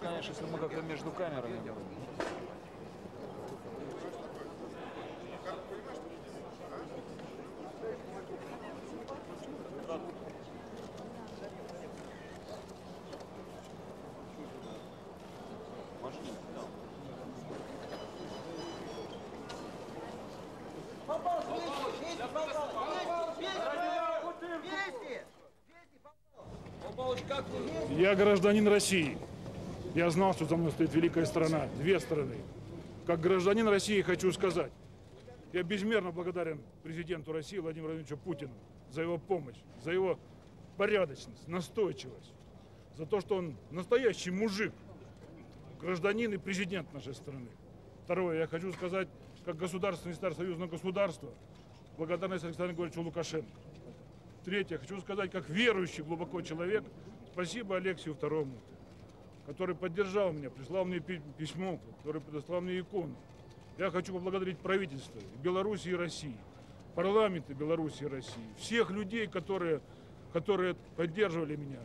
конечно, если мы как-то между камерами будем. Я гражданин России. Я знал, что за мной стоит великая страна, две страны. Как гражданин России хочу сказать, я безмерно благодарен президенту России Владимиру Владимировичу Путину за его помощь, за его порядочность, настойчивость, за то, что он настоящий мужик, гражданин и президент нашей страны. Второе, я хочу сказать, как государственный стар союзного государства, благодарность Александру Григорьевичу Лукашенко. Третье, хочу сказать, как верующий глубоко человек, спасибо Алексею Второму, который поддержал меня, прислал мне пи- письмо, который предоставил мне икону. Я хочу поблагодарить правительство Беларуси и России, парламенты Беларуси и России, всех людей, которые, которые поддерживали меня.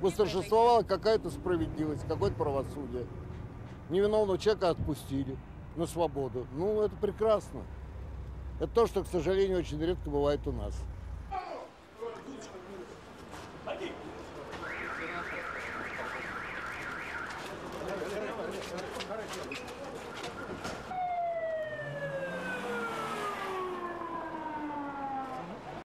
восторжествовала какая-то справедливость, какое-то правосудие. Невиновного человека отпустили на свободу. Ну, это прекрасно. Это то, что, к сожалению, очень редко бывает у нас.